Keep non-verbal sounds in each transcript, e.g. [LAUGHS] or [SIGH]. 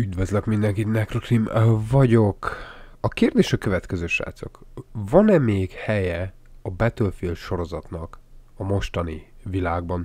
Üdvözlök mindenkit, Nekrokrim vagyok. A kérdés a következő, srácok. Van-e még helye a Battlefield sorozatnak a mostani világban?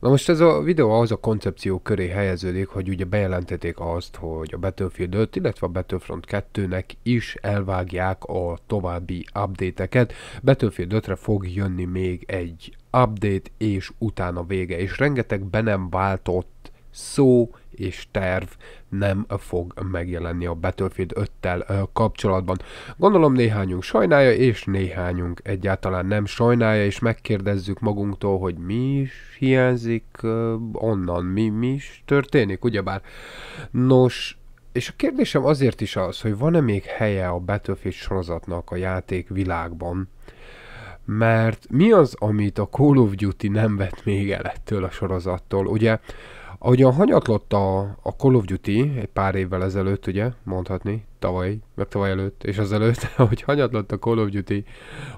Na most ez a videó az a koncepció köré helyeződik, hogy ugye bejelentették azt, hogy a Battlefield 5, illetve a Battlefront 2-nek is elvágják a további update-eket. Battlefield 5-re fog jönni még egy update, és utána vége, és rengeteg be nem váltott szó és terv nem fog megjelenni a Battlefield 5-tel kapcsolatban. Gondolom néhányunk sajnálja, és néhányunk egyáltalán nem sajnálja, és megkérdezzük magunktól, hogy mi is hiányzik onnan, mi, mi is történik, ugyebár. Nos, és a kérdésem azért is az, hogy van-e még helye a Battlefield sorozatnak a játék világban, mert mi az, amit a Call of Duty nem vett még el ettől a sorozattól? Ugye Ahogyan hanyatlott a, a Call of Duty egy pár évvel ezelőtt, ugye, mondhatni, tavaly, meg tavaly előtt, és az előtt, [LAUGHS] hogy hanyatlott a Call of Duty,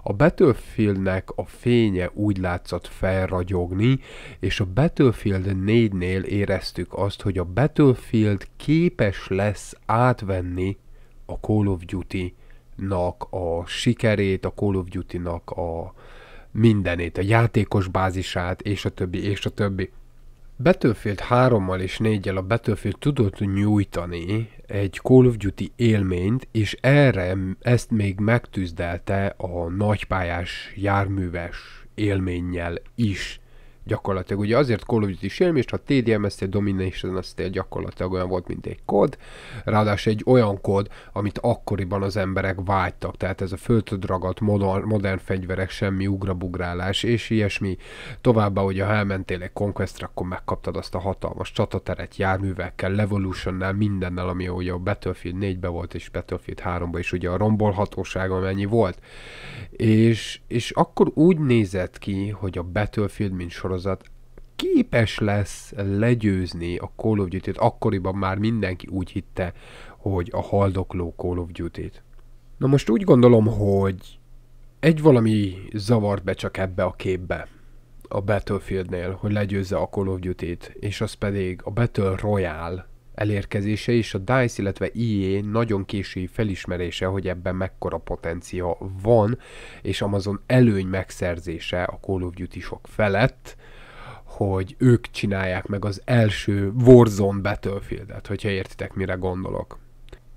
a Battlefieldnek a fénye úgy látszott felragyogni, és a Battlefield 4-nél éreztük azt, hogy a Battlefield képes lesz átvenni a Call of Duty-nak a sikerét, a Call of Duty-nak a mindenét, a játékos bázisát, és a többi, és a többi. Battlefield 3-mal és 4-jel a Battlefield tudott nyújtani egy Call of Duty élményt, és erre ezt még megtűzdelte a nagypályás járműves élménnyel is gyakorlatilag. Ugye azért Call of Duty film, és a TDMS-tél Domination az gyakorlatilag olyan volt, mint egy kód, ráadásul egy olyan kód, amit akkoriban az emberek vágytak, tehát ez a földragadt modern, modern fegyverek, semmi ugrabugrálás és ilyesmi. Továbbá, hogy ha elmentél egy Conquestra, akkor megkaptad azt a hatalmas csatateret járművekkel, Levolutionnál, mindennel, ami ugye a Battlefield 4-be volt, és Battlefield 3-ba is ugye a rombolhatósága mennyi volt. És, és akkor úgy nézett ki, hogy a Battlefield, mint sor sorozat képes lesz legyőzni a Call of Duty-t. Akkoriban már mindenki úgy hitte, hogy a haldokló Call of Duty-t. Na most úgy gondolom, hogy egy valami zavart be csak ebbe a képbe a Battlefieldnél, hogy legyőzze a Call of Duty-t, és az pedig a Battle Royale elérkezése és a DICE, illetve EA nagyon késői felismerése, hogy ebben mekkora potencia van, és Amazon előny megszerzése a Call of Duty sok felett, hogy ők csinálják meg az első Warzone Battlefield-et, hogyha értitek, mire gondolok.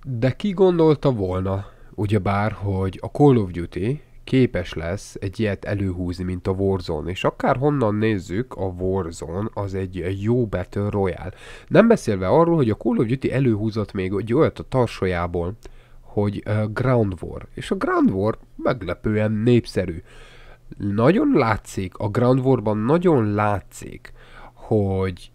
De ki gondolta volna, ugyebár, hogy a Call of Duty képes lesz egy ilyet előhúzni, mint a Warzone, és akár honnan nézzük, a Warzone az egy jó Battle Royale. Nem beszélve arról, hogy a Call of Duty előhúzott még egy olyat a tarsójából, hogy Ground War, és a Ground War meglepően népszerű. Nagyon látszik, a Ground Warban nagyon látszik, hogy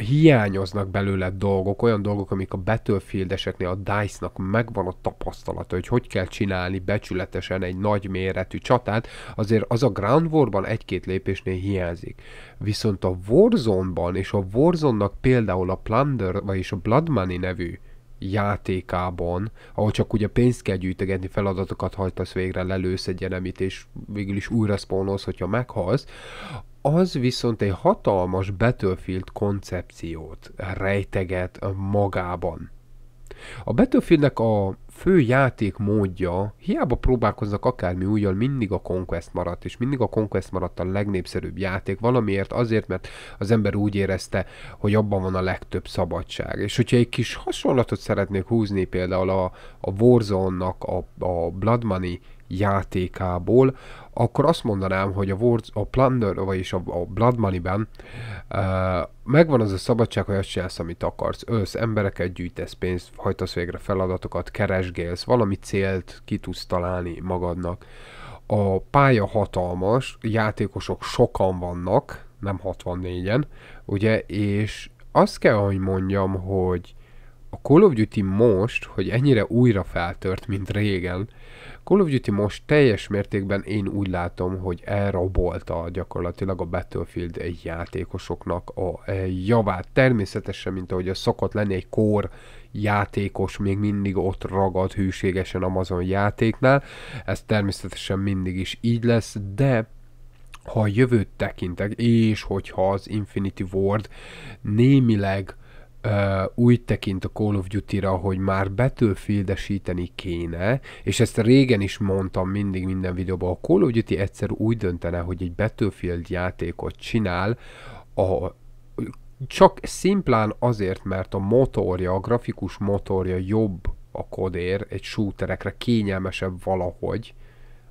hiányoznak belőle dolgok, olyan dolgok, amik a Battlefield-eseknél a DICE-nak megvan a tapasztalata, hogy hogy kell csinálni becsületesen egy nagy méretű csatát, azért az a Ground War-ban egy-két lépésnél hiányzik. Viszont a Warzone-ban és a Warzone-nak például a Plunder, vagyis a Blood Money nevű játékában, ahol csak ugye pénzt kell gyűjtegetni, feladatokat hajtasz végre, lelősz egy enemit, és végül is újra spawnolsz, hogyha meghalsz, az viszont egy hatalmas Battlefield koncepciót rejteget magában. A Battlefieldnek a fő játék módja, hiába próbálkoznak akármi újjal, mindig a Conquest maradt, és mindig a Conquest maradt a legnépszerűbb játék, valamiért azért, mert az ember úgy érezte, hogy abban van a legtöbb szabadság. És hogyha egy kis hasonlatot szeretnék húzni például a, a Warzone-nak a, a Blood Money játékából, akkor azt mondanám, hogy a, Words, a Plunder, vagyis a, a Blood Money-ben uh, megvan az a szabadság, hogy azt csinálsz, amit akarsz. Ölsz embereket, gyűjtesz pénzt, hajtasz végre feladatokat, keresgélsz, valami célt ki tudsz találni magadnak. A pálya hatalmas, játékosok sokan vannak, nem 64-en, ugye, és azt kell, hogy mondjam, hogy a Call of Duty most, hogy ennyire újra feltört, mint régen, Call of Duty most teljes mértékben én úgy látom, hogy elrabolta gyakorlatilag a Battlefield egy játékosoknak a e, javát. Természetesen, mint ahogy a szokott lenni egy kor játékos még mindig ott ragad hűségesen Amazon játéknál. Ez természetesen mindig is így lesz, de ha a jövőt tekintek, és hogyha az Infinity Ward némileg uh, úgy tekint a Call of Duty-ra, hogy már betölfildesíteni kéne, és ezt régen is mondtam mindig minden videóban, a Call of Duty egyszer úgy döntene, hogy egy Battlefield játékot csinál, a, csak szimplán azért, mert a motorja, a grafikus motorja jobb a kodér egy shooterekre, kényelmesebb valahogy,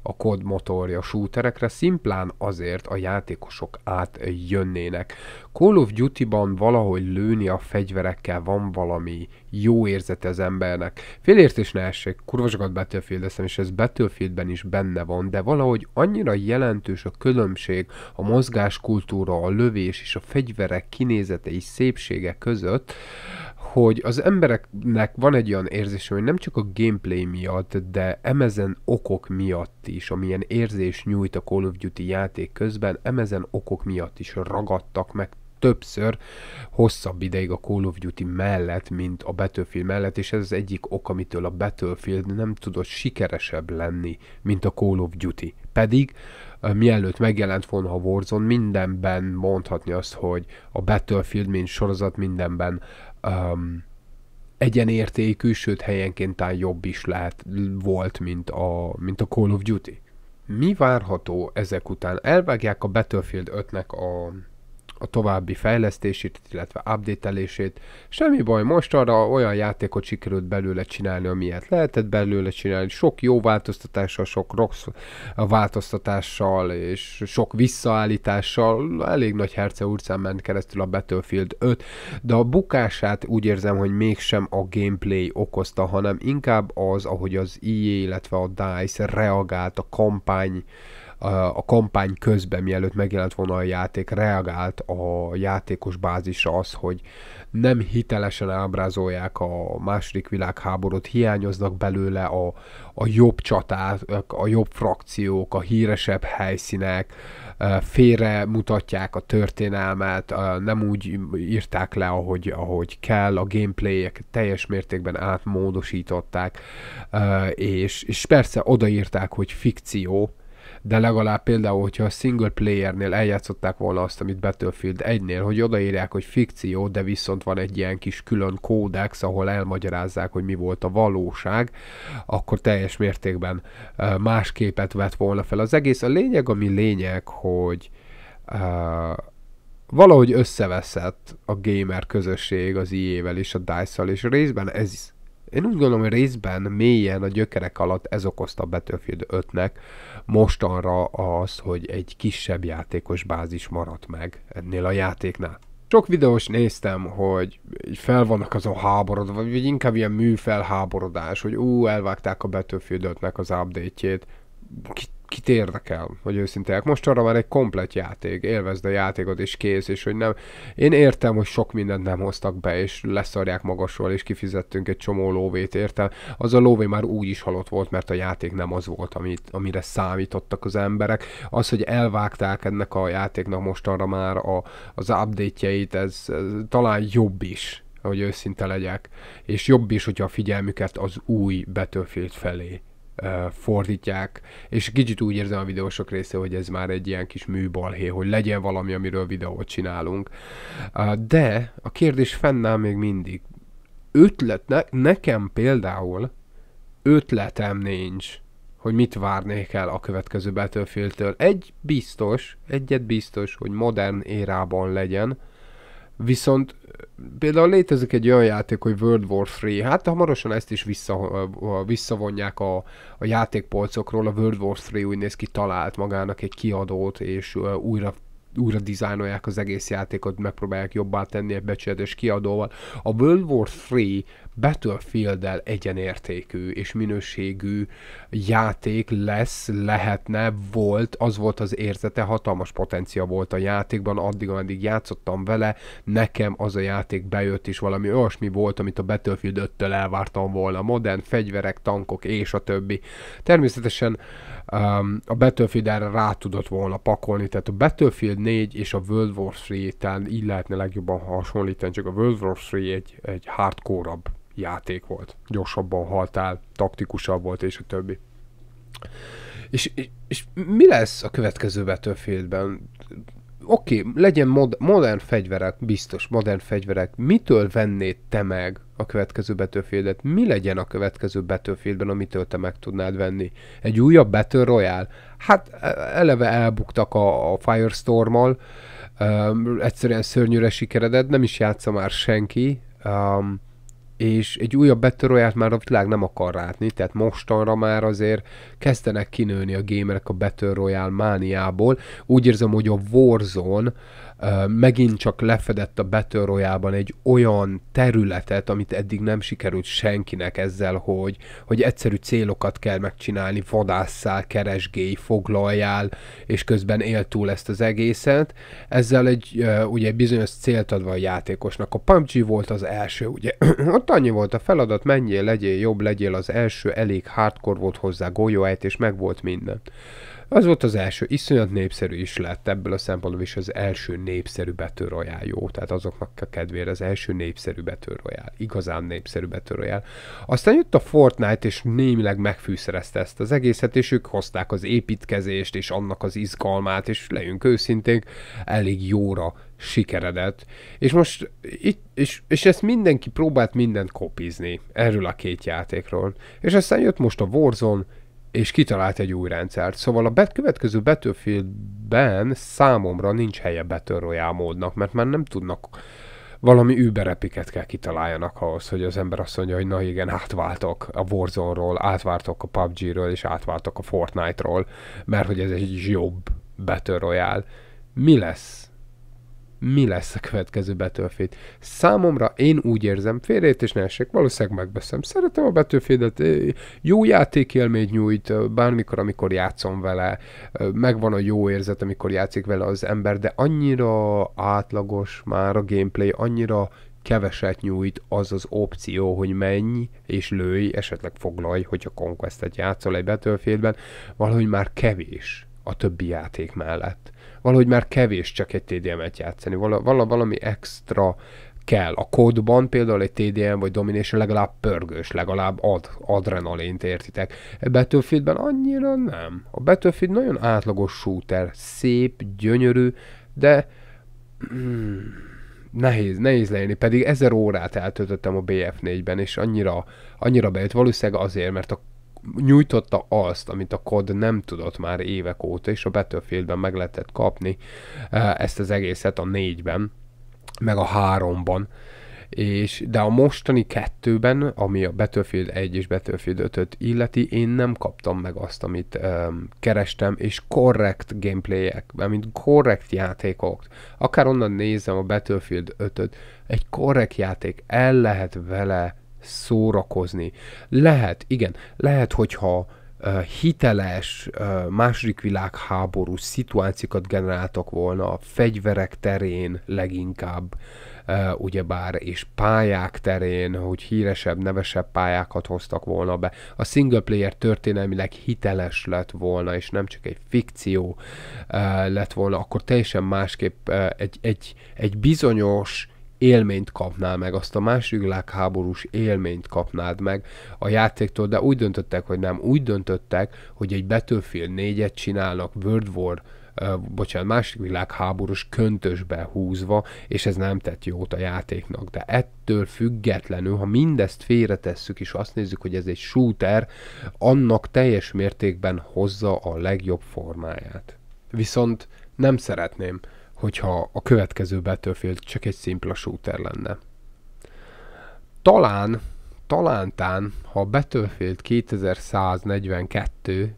a kod motorja shooterekre, szimplán azért a játékosok átjönnének. Call of Duty-ban valahogy lőni a fegyverekkel van valami jó érzete az embernek. Félértés ne essék, kurva battlefield és ez Battlefieldben is benne van, de valahogy annyira jelentős a különbség a mozgáskultúra, a lövés és a fegyverek kinézete és szépsége között, hogy az embereknek van egy olyan érzés, hogy nem csak a gameplay miatt, de emezen okok miatt is, amilyen érzés nyújt a Call of Duty játék közben, emezen okok miatt is ragadtak meg többször hosszabb ideig a Call of Duty mellett, mint a Battlefield mellett, és ez az egyik ok, amitől a Battlefield nem tudott sikeresebb lenni, mint a Call of Duty. Pedig mielőtt megjelent volna a Warzone, mindenben mondhatni azt, hogy a Battlefield, mint sorozat mindenben um, egyenértékű, sőt helyenként talán jobb is lehet, volt, mint a, mint a Call of Duty. Mi várható ezek után? Elvágják a Battlefield 5-nek a a további fejlesztését, illetve update-elését. Semmi baj, most arra olyan játékot sikerült belőle csinálni, amilyet lehetett belőle csinálni. Sok jó változtatással, sok rossz változtatással és sok visszaállítással. Elég nagy herce urcán ment keresztül a Battlefield 5, de a bukását úgy érzem, hogy mégsem a gameplay okozta, hanem inkább az, ahogy az EA, illetve a DICE reagált a kampány a kampány közben, mielőtt megjelent volna a játék, reagált a játékos bázisra az, hogy nem hitelesen ábrázolják a második világháborút, hiányoznak belőle a, a jobb csaták, a jobb frakciók, a híresebb helyszínek, félre mutatják a történelmet, nem úgy írták le, ahogy, ahogy kell, a gameplayek teljes mértékben átmódosították, és, és persze odaírták, hogy fikció, de legalább például, hogyha a single playernél eljátszották volna azt, amit Battlefield 1-nél, hogy odaírják, hogy fikció, de viszont van egy ilyen kis külön kódex, ahol elmagyarázzák, hogy mi volt a valóság, akkor teljes mértékben más képet vett volna fel. Az egész a lényeg, ami lényeg, hogy uh, valahogy összeveszett a gamer közösség az IE-vel és a DICE-szal, és részben ez én úgy gondolom, hogy részben mélyen a gyökerek alatt ez okozta a Battlefield 5-nek mostanra az, hogy egy kisebb játékos bázis maradt meg ennél a játéknál. Sok videós néztem, hogy fel vannak azon háborodva, vagy inkább ilyen műfelháborodás, hogy ú, elvágták a Battlefield 5-nek az update-jét. Kit érdekel, hogy őszintek. Most arra már egy komplet játék, élvezd a játékot és kész, és hogy nem... Én értem, hogy sok mindent nem hoztak be, és leszarják magasról, és kifizettünk egy csomó lóvét, értem. Az a lóvé már úgy is halott volt, mert a játék nem az volt, amit, amire számítottak az emberek. Az, hogy elvágták ennek a játéknak most arra már a, az update-jeit, ez, ez talán jobb is, hogy őszinte legyek, és jobb is, hogyha a figyelmüket az új Battlefield felé fordítják, és kicsit úgy érzem a videósok része, hogy ez már egy ilyen kis műbalhé, hogy legyen valami, amiről videót csinálunk. De a kérdés fennáll még mindig. Ötlet, ne, nekem például ötletem nincs, hogy mit várnék el a következő Battlefield-től. Egy biztos, egyet biztos, hogy modern érában legyen, viszont például létezik egy olyan játék, hogy World War 3, hát hamarosan ezt is vissza, visszavonják a, a játékpolcokról, a World War 3 úgy néz ki talált magának egy kiadót, és újra újra dizájnolják az egész játékot, megpróbálják jobbá tenni egy becsületes kiadóval. A World War 3 Battlefield-del egyenértékű és minőségű játék lesz, lehetne, volt, az volt az érzete, hatalmas potencia volt a játékban, addig, ameddig játszottam vele, nekem az a játék bejött is valami olyasmi volt, amit a Battlefield 5-től elvártam volna, modern fegyverek, tankok és a többi. Természetesen um, a Battlefield erre rá tudott volna pakolni, tehát a Battlefield 4 és a World War 3 talán így lehetne legjobban hasonlítani, csak a World War 3 egy, egy hardcore-abb játék volt. Gyorsabban haltál, taktikusabb volt, és a többi. És, és, és mi lesz a következő Battlefieldben? oké, okay, legyen mod, modern fegyverek, biztos modern fegyverek, mitől vennéd te meg a következő Battlefieldet? Mi legyen a következő Battlefieldben, amitől te meg tudnád venni? Egy újabb Battle Royale? Hát e, eleve elbuktak a, a Firestorm-mal, um, egyszerűen szörnyűre sikeredett, nem is játsza már senki, um, és egy újabb Royale már a világ nem akar látni, tehát mostanra már azért kezdenek kinőni a gamerek a Battle Royale mániából. Úgy érzem, hogy a Warzone megint csak lefedett a Battle egy olyan területet, amit eddig nem sikerült senkinek ezzel, hogy, hogy egyszerű célokat kell megcsinálni, vadásszál, keresgélj, foglaljál, és közben él túl ezt az egészet. Ezzel egy ugye bizonyos célt adva a játékosnak. A PUBG volt az első, ugye [CLEARS THROAT] ott annyi volt a feladat, menjél, legyél jobb, legyél az első, elég hardcore volt hozzá golyóájt, és meg volt minden. Az volt az első, iszonyat népszerű is lett ebből a szempontból is az első népszerű Battle jó, tehát azoknak a kedvére az első népszerű Battle igazán népszerű Battle. Aztán jött a Fortnite, és némileg megfűszerezte ezt az egészet, és ők hozták az építkezést, és annak az izgalmát, és lejünk őszinték, elég jóra sikeredett. És most itt, és, és ezt mindenki próbált mindent kopizni erről a két játékról. És aztán jött most a Warzone, és kitalált egy új rendszert. Szóval a bet- következő Battlefieldben számomra nincs helye Battle Royale módnak, mert már nem tudnak valami überepiket kell kitaláljanak ahhoz, hogy az ember azt mondja, hogy na igen, átváltok a Warzone-ról, átváltok a PUBG-ről, és átváltok a Fortnite-ról, mert hogy ez egy jobb Battle Royale. Mi lesz? Mi lesz a következő Battlefield. Számomra én úgy érzem, és ne esek, valószínűleg megbeszem. Szeretem a Battlefieldet, jó játékélményt nyújt, bármikor, amikor játszom vele, megvan a jó érzet, amikor játszik vele az ember, de annyira átlagos már a gameplay, annyira keveset nyújt az az opció, hogy menj és lőj, esetleg foglalj, hogyha Conquest-et játszol egy Battlefieldben, valahogy már kevés a többi játék mellett valahogy már kevés csak egy TDM-et játszani, vala, vala, valami extra kell. A kódban például egy TDM vagy Domination legalább pörgős, legalább ad adrenalint, értitek. A Battlefieldben annyira nem. A Battlefield nagyon átlagos shooter, szép, gyönyörű, de mm, [CLEARS THROAT] nehéz, nehéz leírni, pedig ezer órát eltöltöttem a BF4-ben, és annyira, annyira bejött, valószínűleg azért, mert a nyújtotta azt, amit a kod nem tudott már évek óta, és a Battlefieldben meg lehetett kapni eh, ezt az egészet a négyben, meg a háromban, és, de a mostani kettőben, ami a Battlefield 1 és Battlefield 5-öt illeti, én nem kaptam meg azt, amit um, kerestem, és korrekt gameplayek, mint korrekt játékok, akár onnan nézem a Battlefield 5-öt, egy korrekt játék, el lehet vele szórakozni. Lehet, igen, lehet, hogyha hiteles második világháború szituációkat generáltak volna a fegyverek terén leginkább, ugyebár, és pályák terén, hogy híresebb, nevesebb pályákat hoztak volna be. A single player történelmileg hiteles lett volna, és nem csak egy fikció lett volna, akkor teljesen másképp egy, egy, egy bizonyos élményt kapnál meg, azt a második világháborús élményt kapnád meg a játéktól, de úgy döntöttek, hogy nem. Úgy döntöttek, hogy egy Battlefield 4-et csinálnak World War uh, bocsánat, második világháborús köntösbe húzva, és ez nem tett jót a játéknak. De ettől függetlenül, ha mindezt félretesszük, és azt nézzük, hogy ez egy shooter, annak teljes mértékben hozza a legjobb formáját. Viszont nem szeretném, hogyha a következő Battlefield csak egy szimpla shooter lenne. Talán, talántán, ha a Battlefield 2142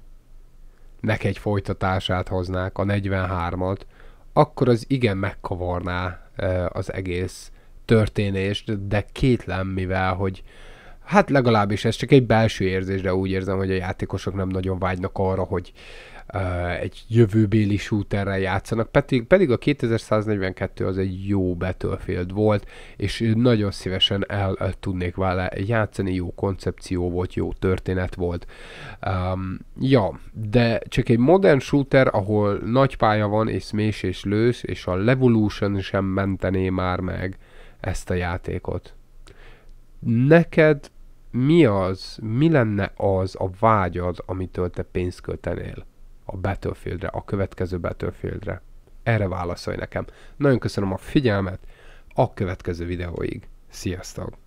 nek egy folytatását hoznák, a 43-at, akkor az igen megkavarná az egész történést, de kétlem, mivel, hogy hát legalábbis ez csak egy belső érzés, de úgy érzem, hogy a játékosok nem nagyon vágynak arra, hogy egy jövőbéli shooterrel játszanak, pedig, pedig a 2142 az egy jó Battlefield volt, és nagyon szívesen el, el tudnék vele játszani, jó koncepció volt, jó történet volt. Um, ja, de csak egy modern shooter, ahol nagy pálya van, és més és lősz, és a Levolution sem mentené már meg ezt a játékot. Neked mi az, mi lenne az a vágyad, amitől te pénzt költenél? a Battlefieldre, a következő Battlefieldre. Erre válaszolj nekem. Nagyon köszönöm a figyelmet, a következő videóig. Sziasztok!